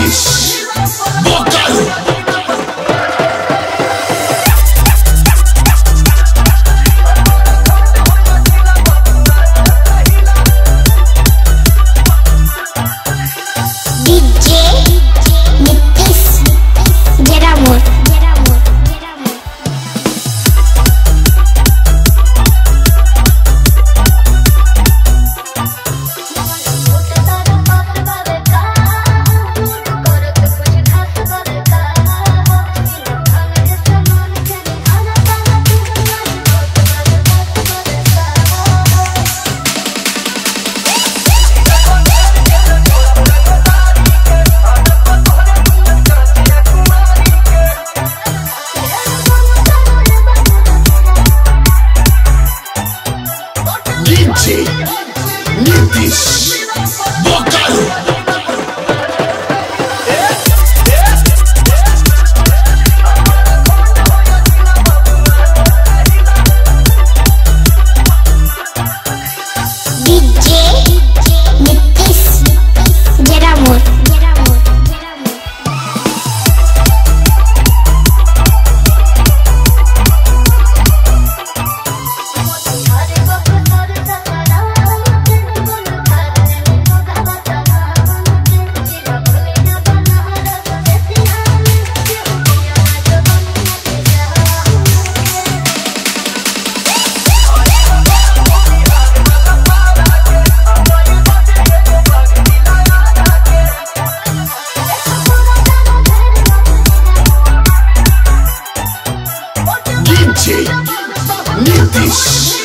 peace. Unity. New. DJ New